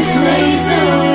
see